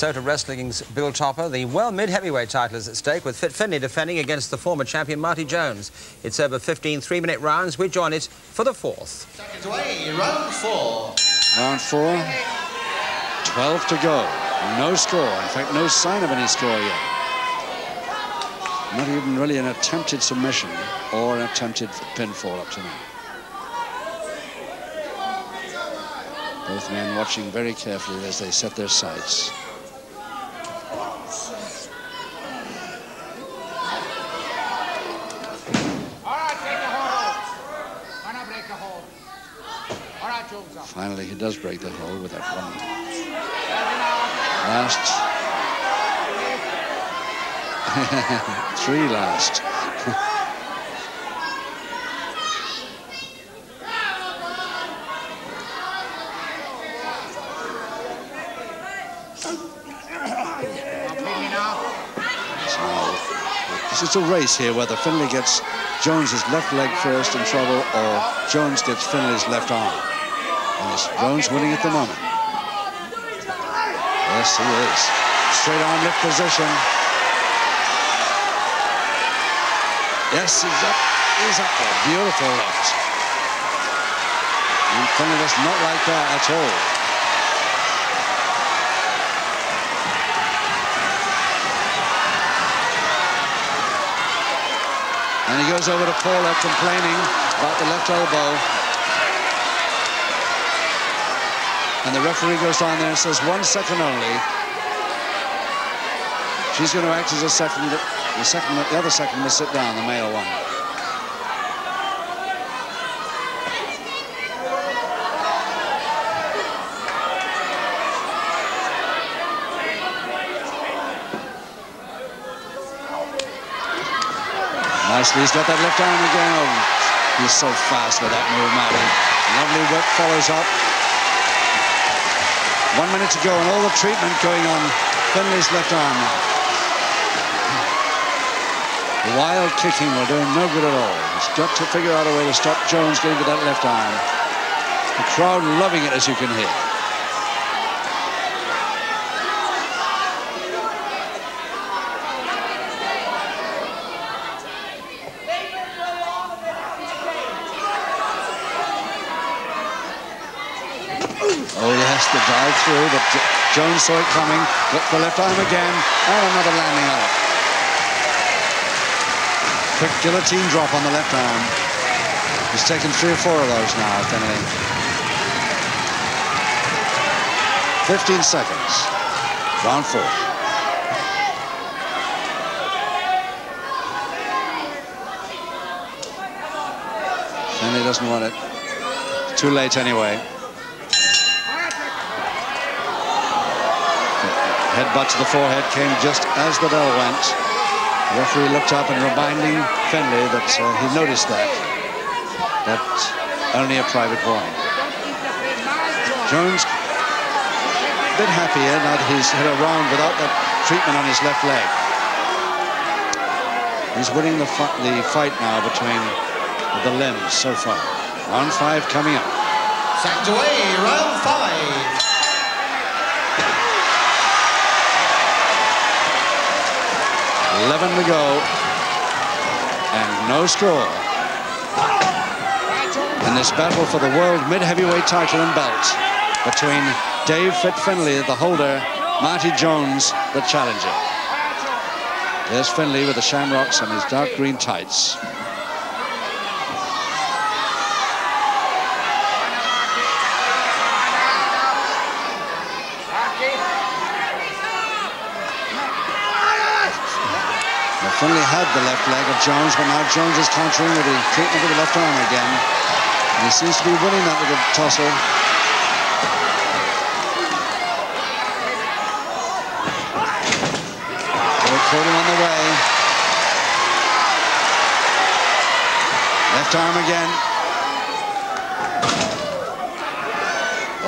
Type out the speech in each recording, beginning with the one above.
So to wrestling's Bill Topper, the world mid-heavyweight title is at stake with Fit Finlay defending against the former champion Marty Jones. It's over 15 three-minute rounds. We join it for the fourth. Away, round four. Round four, 12 to go. No score. In fact, no sign of any score yet. Not even really an attempted submission or an attempted pinfall up to now. Both men watching very carefully as they set their sights. Finally, he does break the hold with that one. Last. Three last. this is a race here whether Finlay gets Jones's left leg first in trouble or Jones gets Finlay's left arm. Yes, Jones winning at the moment. Yes, he is. Straight arm lift position. Yes, he's up. He's up. A beautiful lift. And does not like that at all. And he goes over to Paula uh, complaining about the left elbow. And the referee goes down there and says, one second only. She's going to act as a second. The second, the other second will sit down, the male one. Nicely, he's got that left arm again. Oh, he's so fast with that move. Lovely whip follows up. One minute to go and all the treatment going on Finlay's left arm Wild kicking will do him no good at all. He's got to figure out a way to stop Jones getting to that left arm. The crowd loving it, as you can hear. the dive through, but Jones saw it coming, looked the left arm again, and another landing on it. Quick guillotine drop on the left arm. He's taken three or four of those now, Finlay. 15 seconds. Round four. Finlay doesn't want it. Too late anyway. Headbutt to the forehead came just as the bell went. The referee looked up and reminding Finlay that uh, he noticed that. That only a private warning. Jones a bit happier now that he's hit around without that treatment on his left leg. He's winning the, the fight now between the limbs so far. Round five coming up. Sacked away, round five. 11 to go. And no score. In this battle for the world mid-heavyweight title and belt between Dave Fit Finlay, the holder, Marty Jones, the challenger. There's Finlay with the shamrocks and his dark green tights. Finlay had the left leg of Jones, but now Jones is countering with the treatment of the left arm again. And he seems to be winning that little tussle. Caught on the way. Left arm again.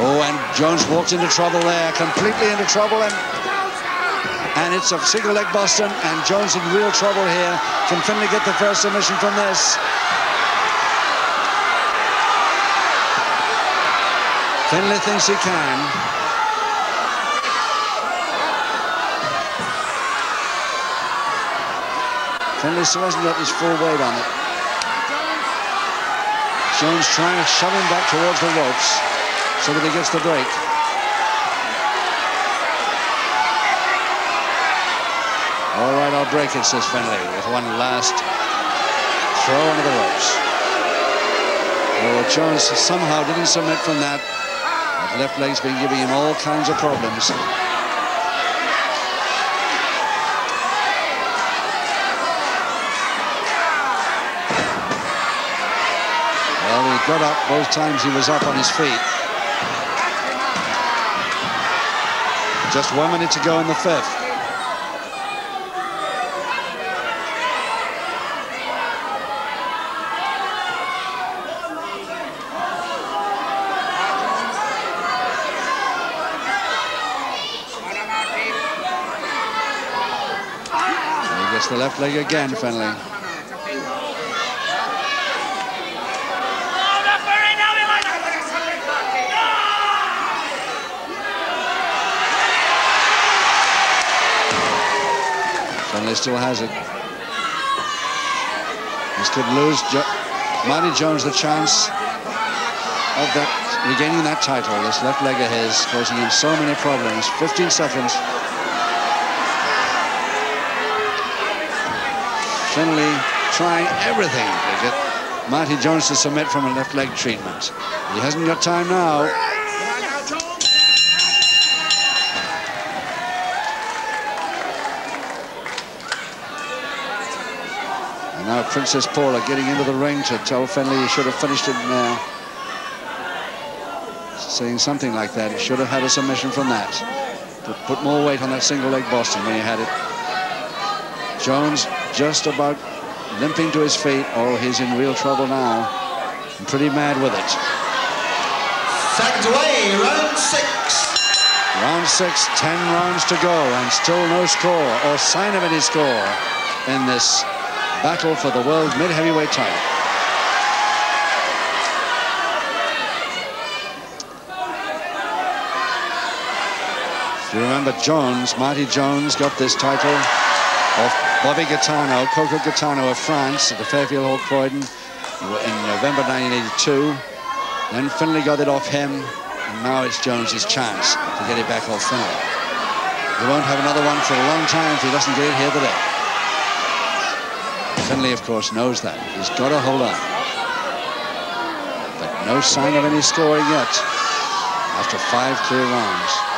Oh, and Jones walked into trouble there, completely into trouble, and and it's a single leg Boston, and Jones in real trouble here. Can Finlay get the first submission from this? Finlay thinks he can. Finlay still hasn't got his full weight on it. Jones trying to shove him back towards the ropes so that he gets the break. All right, I'll break it, says Finlay, with one last throw under the ropes. Well, Jones somehow didn't submit from that. That left leg's been giving him all kinds of problems. Well, he got up both times he was up on his feet. Just one minute to go in the fifth. Left leg again, Finlay. Finlay still has it. This could lose jo Marty Jones the chance of that regaining that title. This left leg of his causing him so many problems. 15 seconds. Finlay trying everything to get Marty Jones to submit from a left leg treatment. He hasn't got time now. And now Princess Paula getting into the ring to tell Finlay he should have finished it now. Saying something like that. He should have had a submission from that. Put, put more weight on that single leg Boston when he had it. Jones just about limping to his feet. Oh, he's in real trouble now. I'm pretty mad with it. Seconds away, round six. Round six, 10 rounds to go, and still no score or sign of any score in this battle for the world mid-heavyweight title. If you remember Jones, Marty Jones got this title Bobby Gaetano, Coco Gaetano of France at the Fairfield Hall Croydon in November 1982. Then Finlay got it off him, and now it's Jones's chance to get it back off Finlay. He won't have another one for a long time if he doesn't get it here today. Finlay, of course, knows that. He's got to hold on. But no sign of any scoring yet after five clear rounds.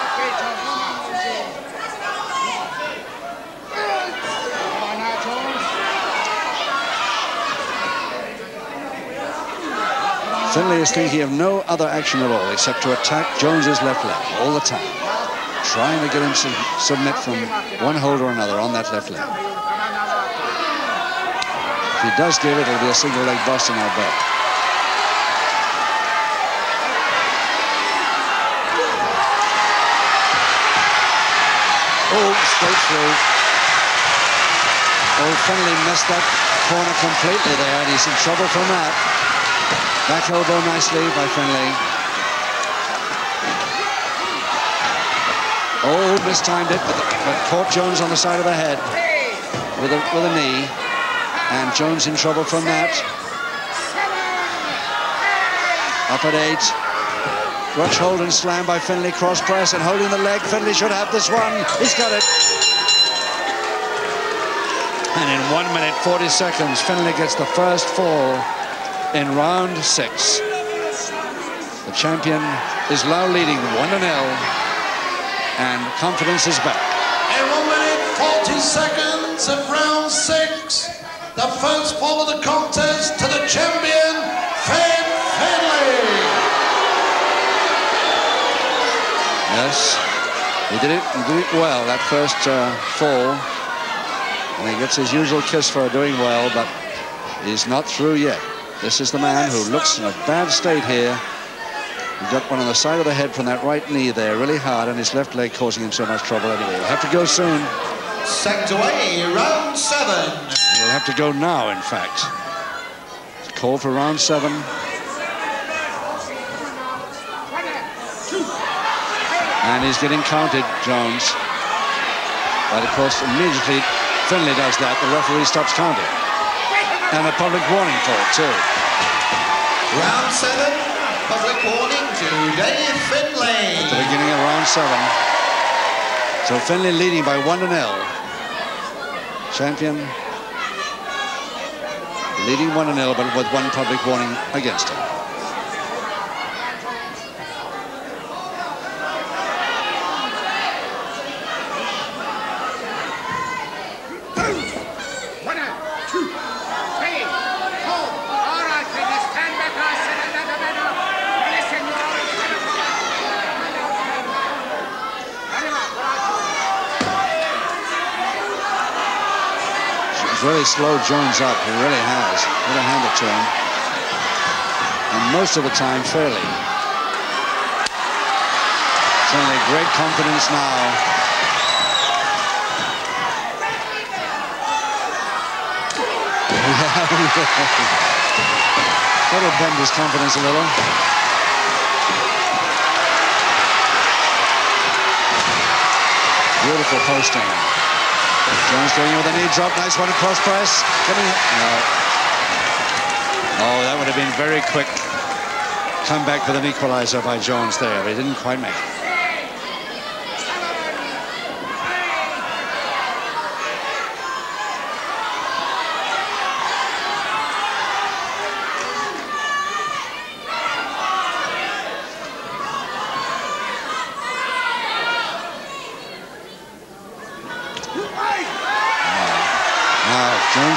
Finlay is thinking of no other action at all except to attack Jones's left leg all the time, trying to get him to submit from one hold or another on that left leg. If he does give it, it'll be a single leg Boston, I'll bet. Oh, straight through. Oh, Finlay missed that corner completely there, and he's in trouble from that. Back elbow nicely by Finlay. Oh, mistimed it, but, but caught Jones on the side of the head with a, with a knee. And Jones in trouble from that. Up at eight. Crutch hold and slam by Finlay, cross press and holding the leg. Finlay should have this one. He's got it. And in one minute, 40 seconds, Finlay gets the first fall in round six. The champion is now leading 1-0 and confidence is back. In one minute, 40 seconds of round six. The first fall of the contest to the champion, Fit Finlay. Yes, he did it, he did it well, that first uh, fall. And he gets his usual kiss for doing well, but he's not through yet. This is the man who looks in a bad state here. He got one on the side of the head from that right knee there, really hard, and his left leg causing him so much trouble anyway. He'll have to go soon. Seconds away, round seven. He'll have to go now, in fact. It's called for round seven. And he's getting counted, Jones. But of course, immediately Finlay does that, the referee stops counting. And a public warning for it, too. Round seven, public warning to Dave Finlay. At the beginning of round seven. So Finlay leading by one to nil. Champion leading one to nil, but with one public warning against him. Slowed Jones up. He really has. Got to hand it to him. And most of the time, fairly. Certainly great confidence now. That'll bend his confidence a little. Beautiful posting. Jones going in with a knee drop. Nice one across press. Coming up. No. Oh, that would have been very quick. Come back with an equalizer by Jones there, but he didn't quite make it.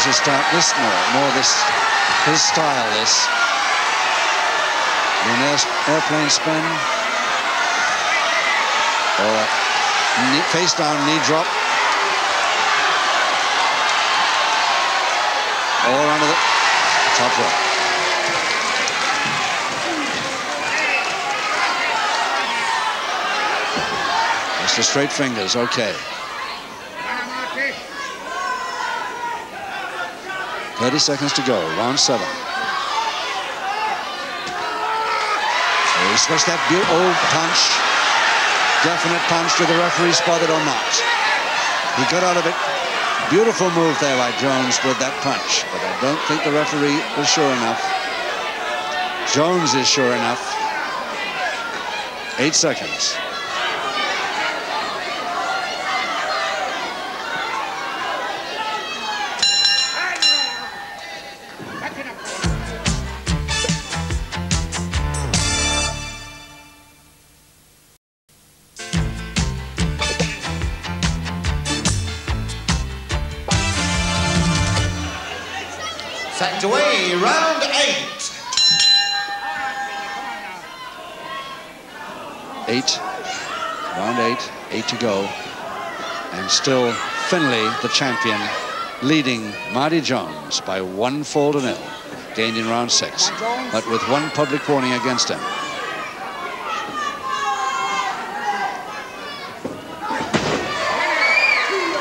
To start this more, more this, his style, this. An airplane spin. Or a knee, face down knee drop. Or under the top rope. Just the straight fingers, okay. 30 seconds to go, round seven. he switched that old punch. Definite punch. Did the referee spot it or not? He got out of it. Beautiful move there by Jones with that punch. But I don't think the referee was sure enough. Jones is sure enough. Eight seconds. Go. And still Finlay, the champion, leading Marty Jones by one fall to nil, gained in round six, but with one public warning against him.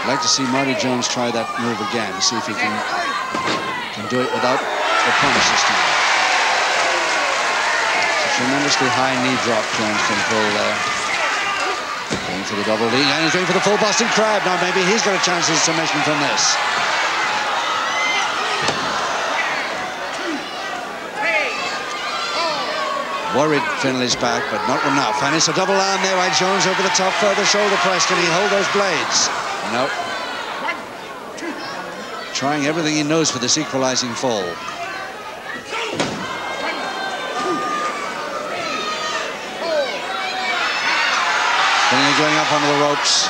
I'd like to see Marty Jones try that move again, see if he can, can do it without the punish this time. It's a tremendously high knee drop Jones can pull there for the double D, and he's going for the full Boston Crab. Now maybe he's got a chance of submission from this. Worried Finlay's back, but not enough. And it's a double arm there by Jones over the top, further shoulder press. Can he hold those blades? No. Trying everything he knows for this equalizing fall. Going up onto the ropes.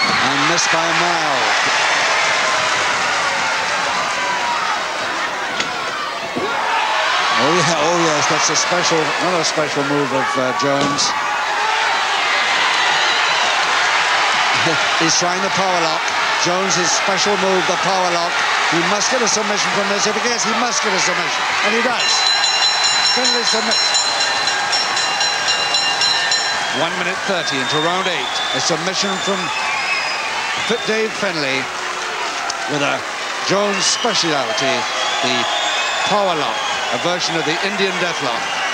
And missed by a mile. Oh, yeah, oh, yes, that's a special, another special move of uh, Jones. He's trying the power lock. Jones' special move, the power lock. He must get a submission from this. If he gets, he must get a submission. And he does. Finlay submits. 1 minute 30 into round 8. A submission from Fit Dave Finlay with a Jones speciality, the power lock, a version of the Indian deathlock. And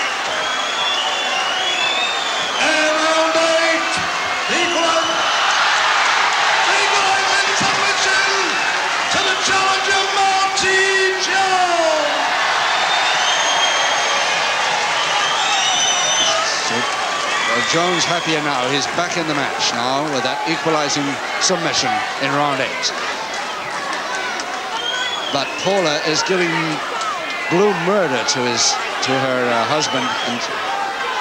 Jones happier now. He's back in the match now with that equalizing submission in round eight. But Paula is giving blue murder to his to her uh, husband and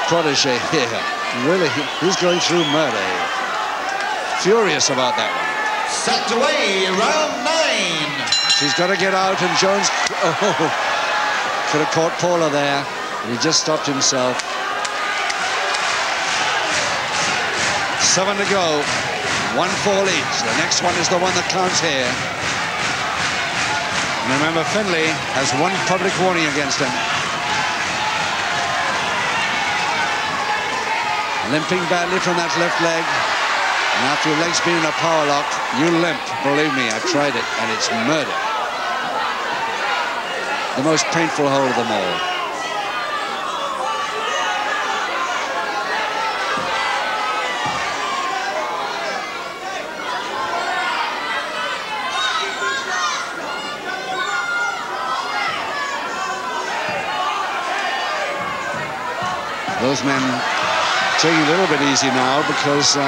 protege here. Really, he's going through murder here. Furious about that one. Set away, round nine. She's got to get out, and Jones oh, could have caught Paula there. He just stopped himself. Seven to go. One fall each. The next one is the one that counts here. And remember, Finlay has one public warning against him. Limping badly from that left leg. And after your leg's been in a power lock, you limp. Believe me, I've tried it, and it's murder. The most painful hole of them all. Those men taking a little bit easy now because uh,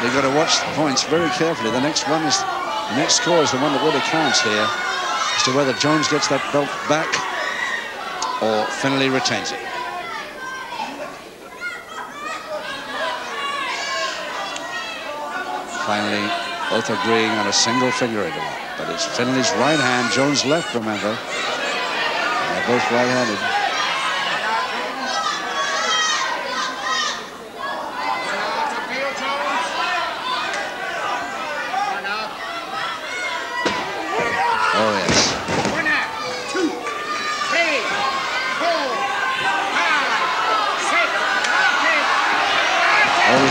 they've got to watch the points very carefully. The next one is, the next score is the one that really counts here as to whether Jones gets that belt back or Finlay retains it. Finally, both agreeing on a single figure eight But it's Finlay's right hand, Jones' left, remember. They're both right-handed. Oh, yes. One out, two, three, four, five, six,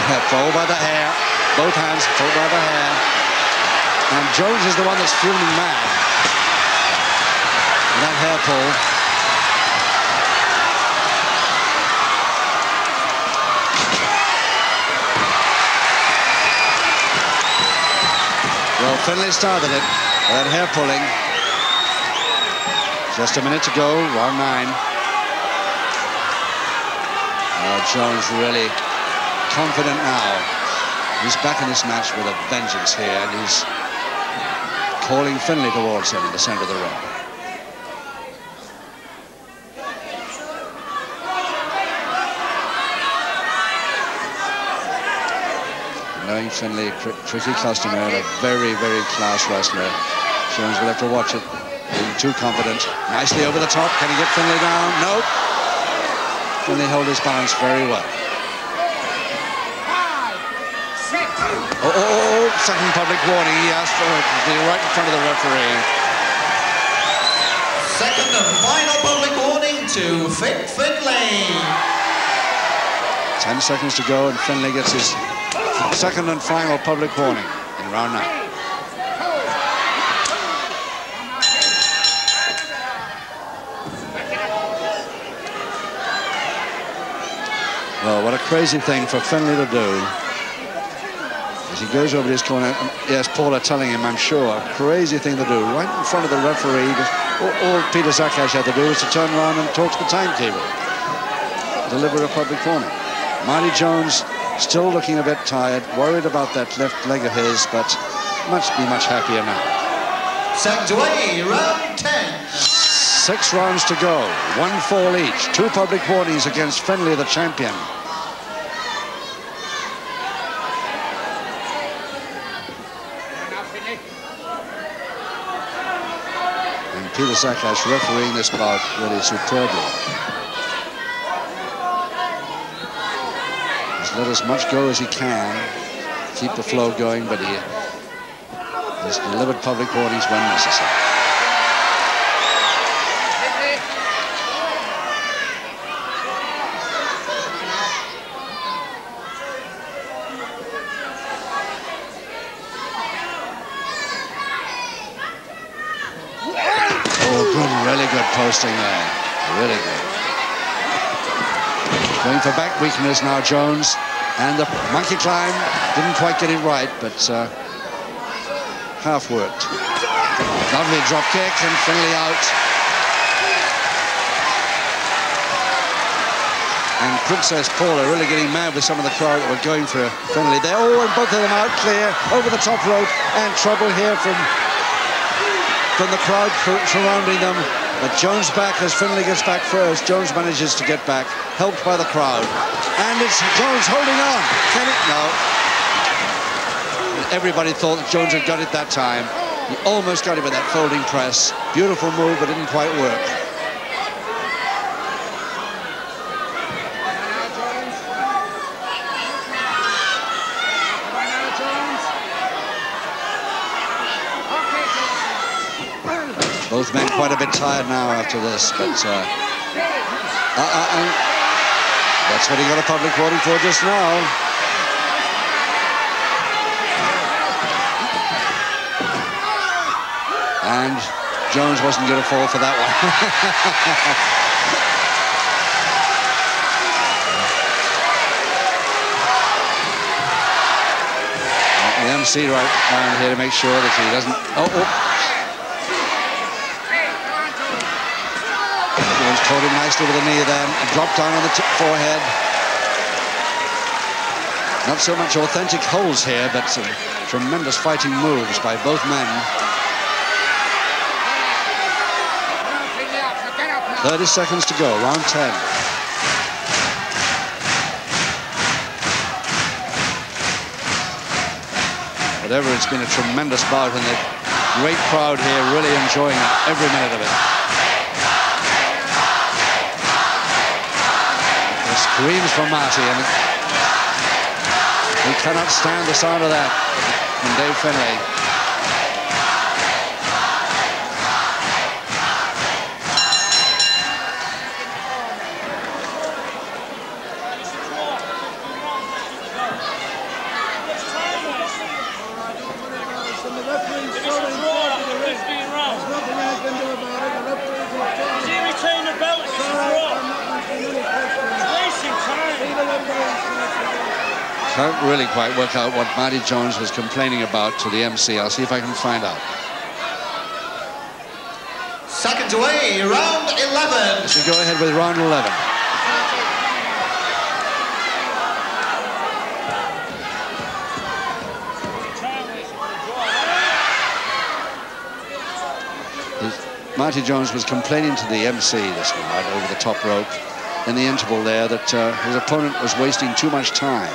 seven, Fall by the hair. Both hands fall by the hair. And Jones is the one that's fuming mad. That hair pull. Well, Finlay started it. That hair pulling. Just a minute to go, round nine. Oh, Jones really confident now. He's back in this match with a vengeance here, and he's calling Finlay towards him in the center of the ring. Knowing Finlay, a tricky customer, a very, very class wrestler. Jones will have to watch it. Being too confident. Nicely over the top. Can he get Finlay down? Nope. Finlay held his balance very well. five, six, Oh, oh, oh, oh, second public warning. He asked for it to be right in front of the referee. Second and final public warning to Fit Finlay. Ten seconds to go, and Finlay gets his second and final public warning in round nine. Well, what a crazy thing for Finlay to do. As he goes over to his corner, yes, Paula telling him, I'm sure, crazy thing to do, right in front of the referee. All, all Peter Szakacs had to do was to turn around and talk to the timekeeper. Deliver a public warning. Marty Jones still looking a bit tired, worried about that left leg of his, but must be much happier now. Set away, round 10. Six rounds to go, one fall each. Two public warnings against Finlay, the champion. now finish. And Peter Szakacs refereeing this bout really superbly. He's let as much go as he can, keep the flow going, but he has delivered public warnings when necessary. Oh, good, really good posting there. Really good. Going for back weakness now, Jones. And the monkey climb didn't quite get it right, but uh, half worked. Lovely drop kick and Finlay out. And Princess Paula really getting mad with some of the crowd that were going for Finlay. They're all and both of them out clear over the top rope and trouble here from from the crowd surrounding them. But Jones back as Finlay gets back first. Jones manages to get back, helped by the crowd. And it's Jones holding on. Can it? No. Everybody thought Jones had got it that time. He almost got it with that folding press. Beautiful move, but didn't quite work. Both men quite a bit tired now after this, but uh, uh, uh, that's what he got a public warning for just now. And Jones wasn't going to fall for that one. the MC right here to make sure that he doesn't... Oh, oh. Jones caught him nicely with a knee then and dropped down on the forehead. Not so much authentic holds here, but some tremendous fighting moves by both men. 30 seconds to go, round 10. whatever, it's been a tremendous bout and the great crowd here really enjoying every minute of it. The for Marty and he cannot stand the sound of that from Dave Finlay. Can't really quite work out what Marty Jones was complaining about to the MC. I'll see if I can find out. Seconds away, round 11. So go ahead with round 11. Marty Jones was complaining to the MC this night over the top rope in the interval there that uh, his opponent was wasting too much time.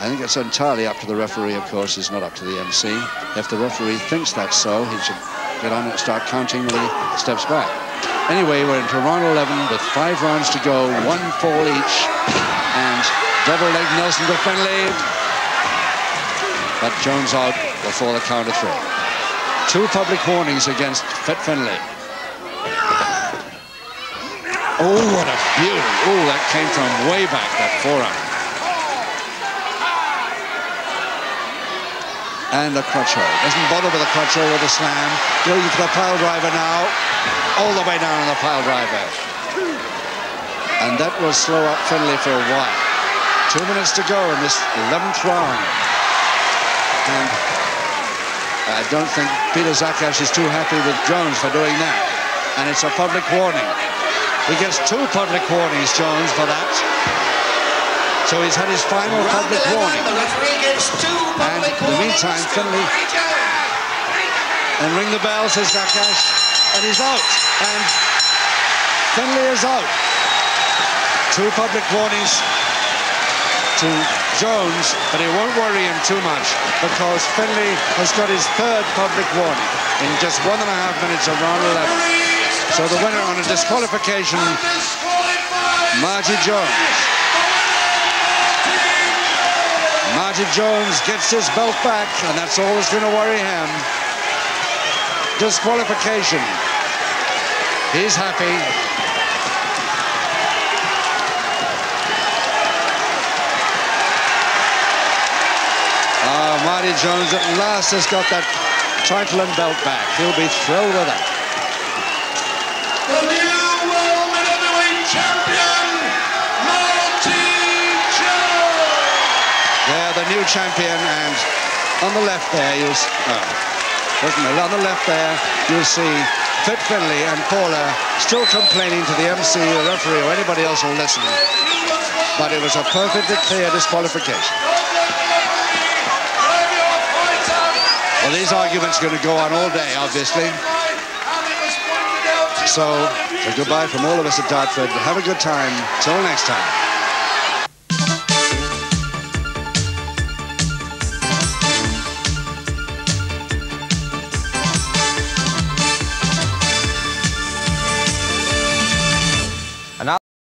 I think it's entirely up to the referee, of course, it's not up to the MC. If the referee thinks that's so, he should get on and start counting when he steps back. Anyway, we're into round 11 with five rounds to go, one fall each, and double leg Nelson to Finlay. But Jones out before the count of three. Two public warnings against Fit Finlay. Oh, what a beauty. Oh, that came from way back, that forearm. And a crutch hold. Doesn't bother with a crutch hold or the slam. Going for the pile driver now. All the way down on the pile driver. And that will slow up Finlay for a while. Two minutes to go in this 11th round. And I don't think Peter Szakacs is too happy with Jones for doing that. And it's a public warning. He gets two public warnings, Jones, for that. So he's had his final public warning. The referee gives two and in the meantime, Finlay and ring the bell, says Szakacs, and he's out. And Finlay is out. Two public warnings to Jones, but it won't worry him too much because Finlay has got his third public warning in just one and a half minutes of round 11. So the winner on a disqualification, Marty Jones. Marty Jones gets his belt back, and that's all that's going to worry him. Disqualification. He's happy. Uh, Marty Jones at last has got that title and belt back. He'll be thrilled with that. New champion and on the left there you'll oh, on the left there you'll see Fit Finlay and Paula still complaining to the MC, the referee, or anybody else who'll listen. But it was a perfectly clear disqualification. Well, these arguments are going to go on all day, obviously. So, so goodbye from all of us at Dartford. Have a good time. Till next time.